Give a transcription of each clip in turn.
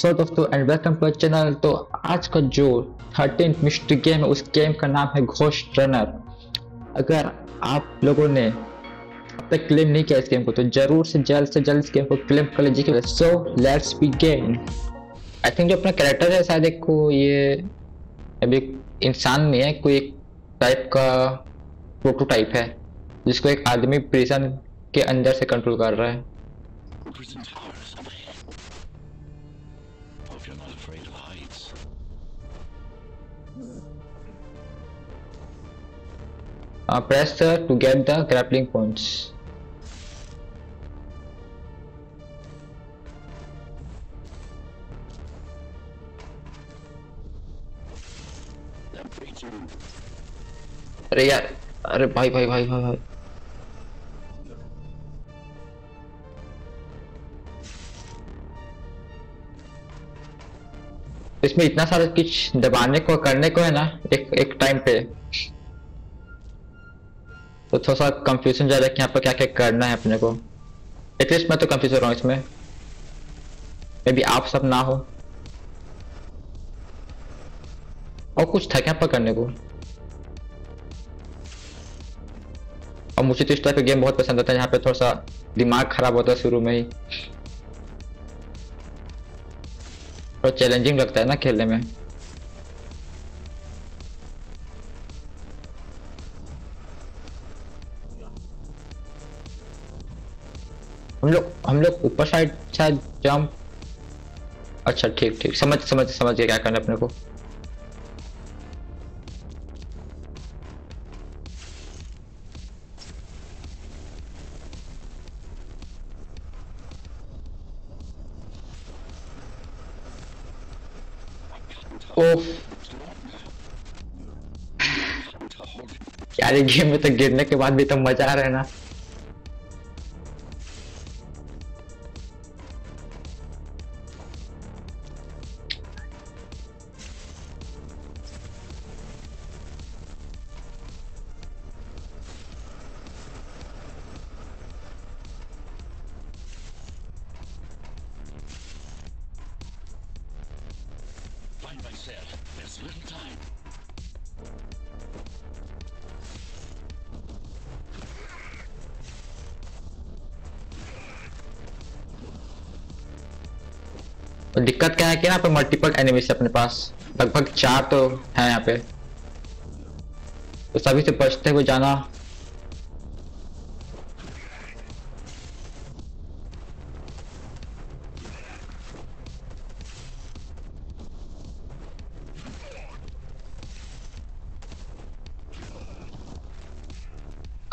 सो दोस्तों and welcome to channel तो आज का जो थर्टीन मिस्ट्री गेम है उस गेम का नाम है घोस्ट रनर अगर आप लोगों ने अब तक क्लेम नहीं किया इस गेम को तो ज़रूर से जल्द से जल्द इस गेम को क्लेम कर लीजिए so let's begin I think जो अपना कैरेक्टर है, शायद एक को ये अभी इंसान नहीं है, कोई एक टाइप का प्रोटोटाइप है, जिसको एक आदमी प्रिजन के अंदर से कंट्रोल कर रहा है। Prison towers on ahead. Hope you're not afraid of heights. Uh, press uh, to get the grappling points. Then free to अरे यार अरे भाई भाई भाई भाई भाई इसमें इतना सारा कुछ दबाने को करने को है ना, एक एक टाइम पे। तो थोड़ा सा कंफ्यूजन जा रहा है कि यहाँ पर क्या क्या करना है अपने को। एटलीस्ट मैं तो कंफ्यूज हो रहा हूँ इसमें। मे बी आप सब ना हो। और कुछ था क्या पर करने को? और मुझे तो इस टाइप का गेम बहुत पसंद आता है, जहाँ पे थोड़ा सा दिमाग खराब होता है शुरू में ही। और चैलेंजिंग लगता है ना खेलने में। हम लोग हम लोग ऊपर साइड शायद जंप अच्छा ठीक ठीक। समझ समझ समझ गया क्या करना अपने को। ओफ यार गेम में तो गिरने के बाद भी तो मज़ा आ रहा है ना। Find myself. There's little time. और दिक्कत क्या है कि यहाँ पे मल्टीपल एनिमीज है अपने पास लगभग चार तो है यहाँ पे तो सभी से बचते हुए जाना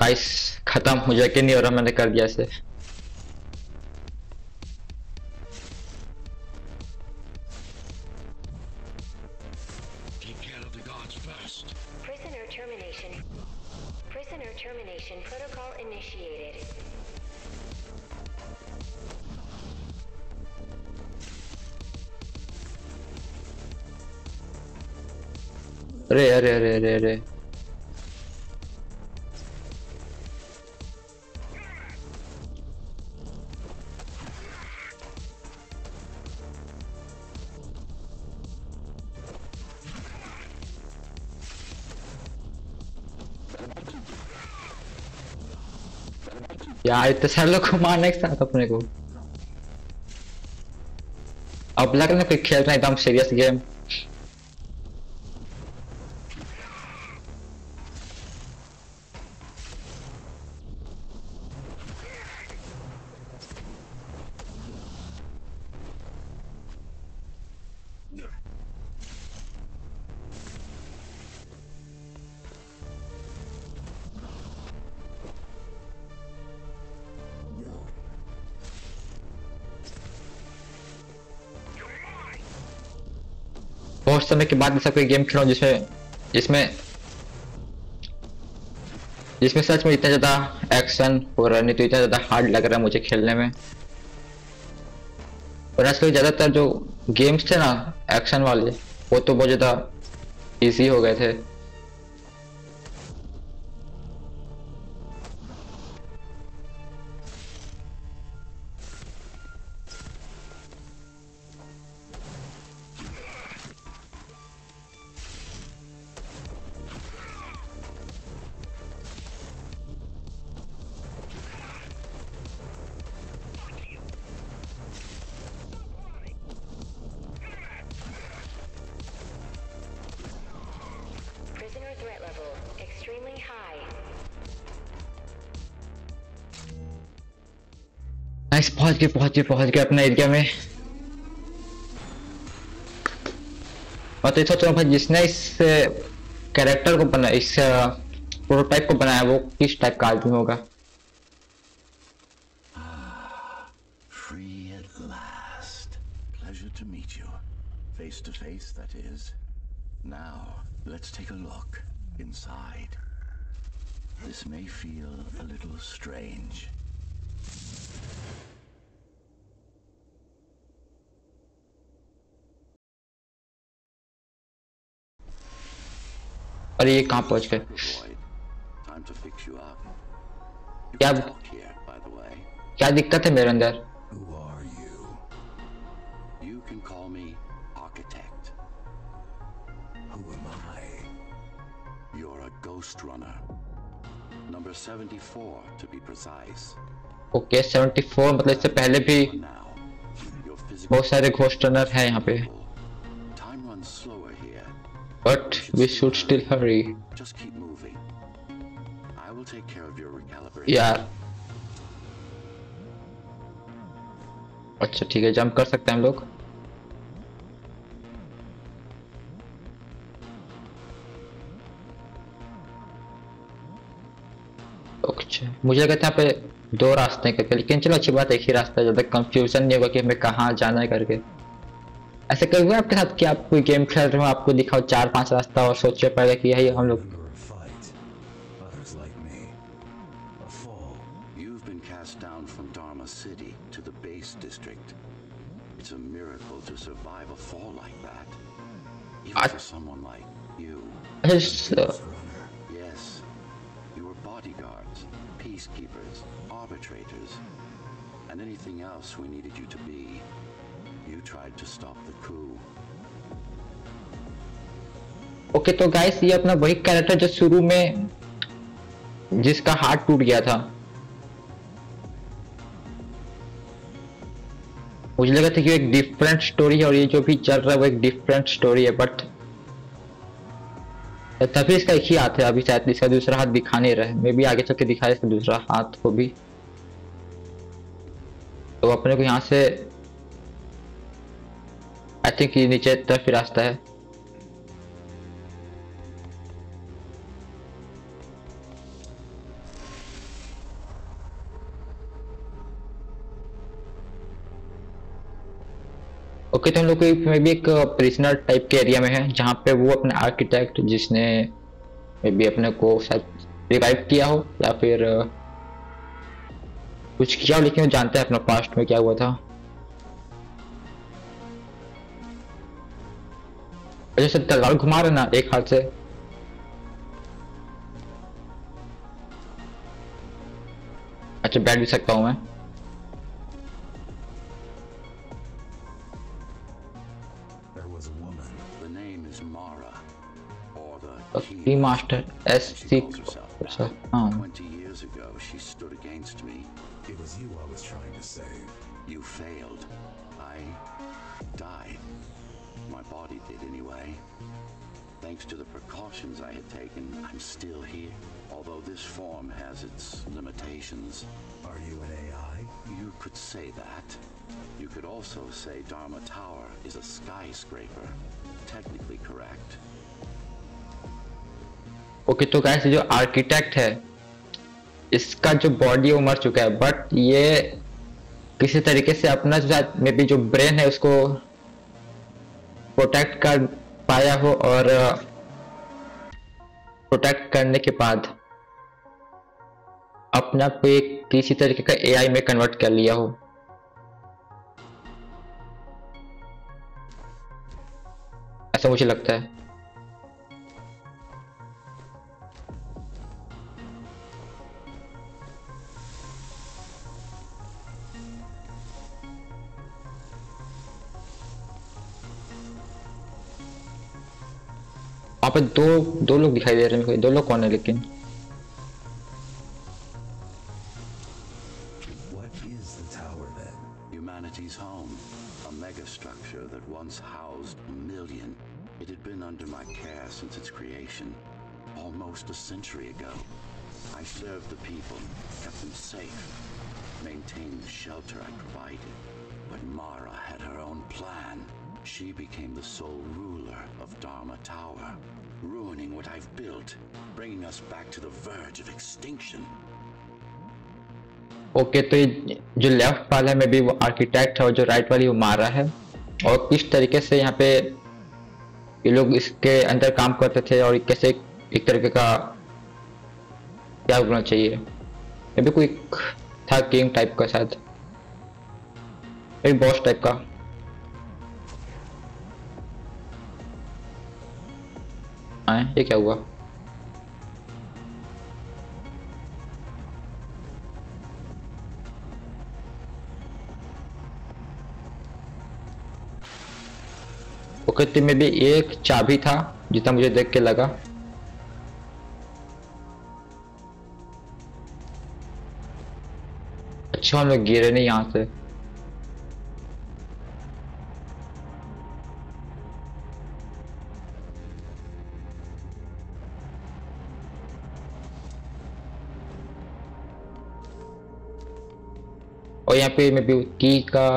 भाई खत्म हो जाए कि नहीं और मैंने कर दिया से अरे अरे अरे अरे अरे। यार इतने सारे लोग को मारने के साथ अपने को। अब लग रहा है खेल रहा एकदम सीरियस गेम समय के बाद ऐसा कोई गेम खेलो जिसमें जिसमें जिसमें सच में इतना ज़्यादा एक्शन हो रहा नहीं तो इतना ज़्यादा हार्ड लग रहा है मुझे खेलने में। और आजकल ज़्यादातर जो गेम्स थे ना एक्शन वाले, वो तो बहुत ज़्यादा इजी हो गए थे। Extremely high. नाइस पहुँच गए पहुँच गए पहुँच गए अपने एरिया में और तो सोच रहा हूँ भाई जिसने इस कैरेक्टर को बना इस प्रोटोटाइप को बनाया वो किस टाइप का आदमी होगा Free at last. Pleasure to meet you. Face to face, that is. Now, let's take a look inside. This may feel a little strange. और ये कहाँ पहुँच गए Lloyd, time to fix you up. You Yeah, can but- talk here, by the way. क्या दिक्कत है मेरे अंदर ghost runner. Number 74, to be precise. Okay 74 मतलब इससे पहले भी बहुत सारे घोस्ट रनर हैं यहाँ पे time runs slower here. But we should still hurry Just keep moving. I will take care of your recalibration. यार अच्छा ठीक है जंप कर सकते हैं हम लोग अच्छा। मुझे लगता है यहाँ पे दो रास्ते करके लेकिन चलो अच्छी बात एक ही रास्ता है ज़्यादा कंफ्यूजन नहीं होगा कि हमें कहाँ जाना है करके। ऐसा कभी हुआ आपके साथ कि आप कोई गेम खेल रहे हो आपको दिखाओ चार पाँच रास्ता और सोचे पड़ेगा कि यही हम लोग uh, Yes. Bodyguards, peacekeepers, arbitrators, and anything else we needed you to be. You tried to stop the coup. Okay तो गाइस ये अपना वही कैरेक्टर जो शुरू में जिसका हाथ टूट गया था मुझे लगा था कि एक डिफरेंट स्टोरी है और ये जो भी चल रहा है वो एक डिफरेंट स्टोरी है बट तभी इसका एक ही हाथ है, अभी शायद इसका दूसरा हाथ दिखा नहीं रहा। है मे भी आगे चल के दिखाए इसका दूसरा हाथ को भी। तो अपने को यहाँ से आई थिंक नीचे तरफ़ ही रास्ता है। ओके तो हम लोग मे भी एक प्रिजनर टाइप के एरिया में है, जहाँ पे वो अपने आर्किटेक्ट जिसने मे भी अपने को शायद रिवाइव किया हो, या फिर कुछ किया हो, लेकिन वो जानता है अपना पास्ट में क्या हुआ था। जैसे तलवार घुमा रहे ना, एक हाथ से। अच्छा बैठ भी सकता हूँ मैं। remastered S6 so, um. 20 years ago, she stood against me. It was you I was trying to save. You failed. I died. My body did anyway. Thanks to the precautions I had taken, I'm still here. Although this form has its limitations. Are you an AI? You could say that. You could also say Dharma Tower is a skyscraper. Technically correct, okay तो guys जो architect है, इसका जो body वो मर चुका है। But ये किसी तरीके से अपना जो मे बी जो ब्रेन है, उसको प्रोटेक्ट कर पाया हो और प्रोटेक्ट करने के बाद अपना एक किसी तरीके का एआई में कन्वर्ट कर लिया हो। ऐसा मुझे लगता है। पे दो दो लोग दिखाई दे रहे हैं मेरे को दो लोग कौन है लेकिन What is the tower then? Humanity's home. A megastructure that once housed a million. It had been under my care since its creation. almost a century ago. I served the people, kept them safe, maintained the shelter I provided. But Mara had her own plan. She became the sole ruler of Dharma Tower, Ruining what I've built, bringing us back to the verge of extinction. Okay तो ये जो left वाला में भी वो architect है और जो राइट वाली वो मारा है। और किस तरीके से यहाँ पे ये लोग इसके अंदर काम करते थे और कैसे एक तरीके का क्या बोलना चाहिए? ये भी कोई था किंग टाइप का शायद। एक बॉस टाइप का। हाँ ये क्या हुआ? ओके में भी एक चाबी था, जितना मुझे देख के लगा। अच्छा हम लोग गिरे नहीं यहाँ से। और यहाँ पे मैं भी की का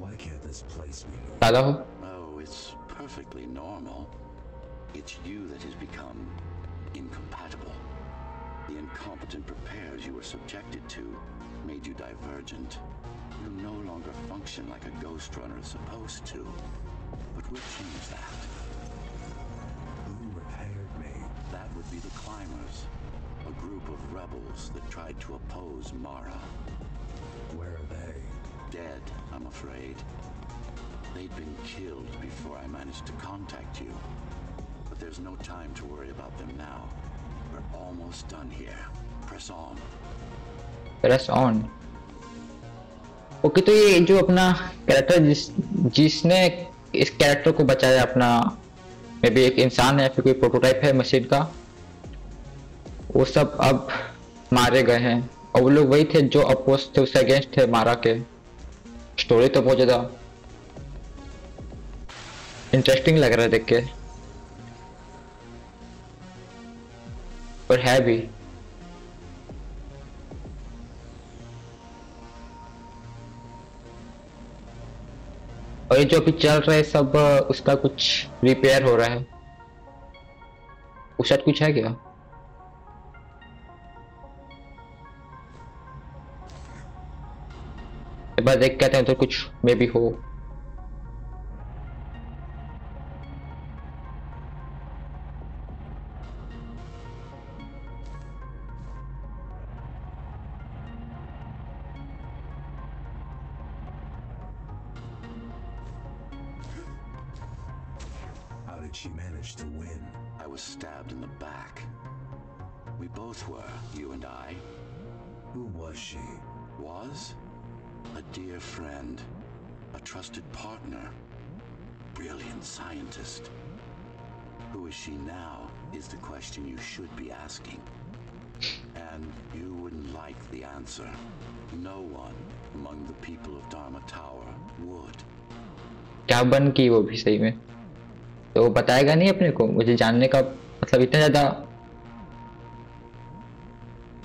Why can't this place be moved? ताला हो Oh, it's perfectly normal. It's you that has become incompatible. The incompetent repairs you were subjected to made you divergent. You no longer function like a ghost runner is supposed to. But we'll change that. Who repaired me? That would be the Climbers, a group of rebels that tried to oppose Mara. Where are they? Dead, I'm afraid. They'd been killed before I managed to contact you. But there's no time to worry about them now. We're almost done here. Press on. Press on okay तो ये जो अपना character जिस जिसने इस character को बचाया अपना मे बी एक इंसान है या फिर कोई प्रोटोटाइप है मशीन का वो सब अब मारे गए हैं। और वो लोग वही थे जो अपोज थे, उससे अगेंस्ट थे मारा के। स्टोरी तो बहुत ज़्यादा इंटरेस्टिंग लग रहा है देख के। और है भी। और ये जो अभी चल रहा है सब, उसका कुछ रिपेयर हो रहा है। उस कुछ है क्या? एक बार देख के आते हैं तो कुछ मे भी हो How did she manage to win? I was stabbed in the back. We both were, you and I. Who was she? Was? A dear friend. A trusted partner. Brilliant scientist. Who is she now is the question you should be asking. And you wouldn't like the answer. No one among the people of Dharma Tower would. क्या बन की वो भी सही में तो वो बताएगा नहीं अपने को मुझे जानने का मतलब इतना ज्यादा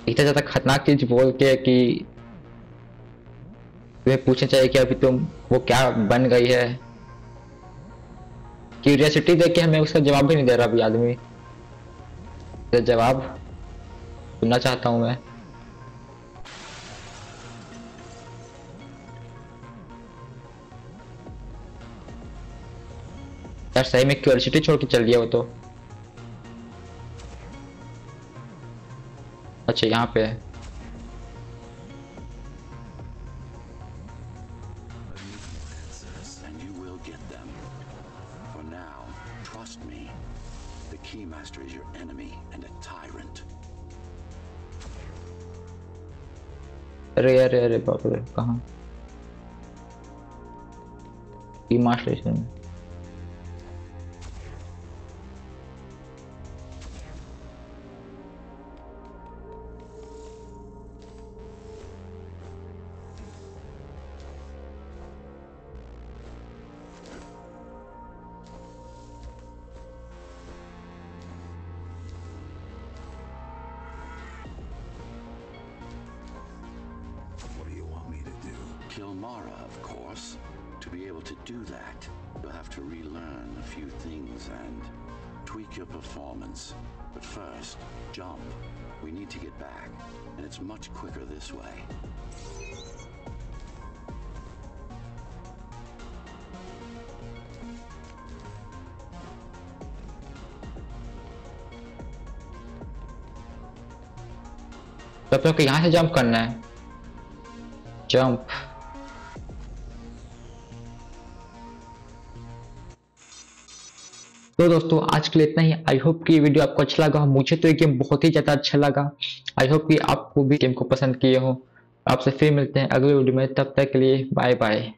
इतना ज्यादा खतरनाक चीज बोल के कि तुम्हें पूछना चाहिए कि अभी तुम, वो क्या बन गई है? क्यूरियोसिटी देख के हमें उसका जवाब भी नहीं दे रहा अभी आदमी। तो जवाब सुनना चाहता हूँ मैं। यार सही में क्यूरियोसिटी छोड़ के चल दिया वो तो। अच्छा यहाँ पे है। Keymaster is your enemy and a tyrant. अरे अरे अरे बाप रे कहाँ ईमा स्टेशन में Kill Mara, of course. To be able to do that, you'll have to relearn a few things and tweak your performance. But first, jump. We need to get back, and it's much quicker this way. तो अपने को यहाँ से jump करना है jump तो दोस्तों, आज के लिए इतना ही। आई होप कि ये वीडियो आपको अच्छा लगा। मुझे तो ये गेम बहुत ही ज़्यादा अच्छा लगा। आई होप कि आपको भी गेम को पसंद किए हो। आपसे फिर मिलते हैं अगले वीडियो में। तब तक के लिए बाय बाय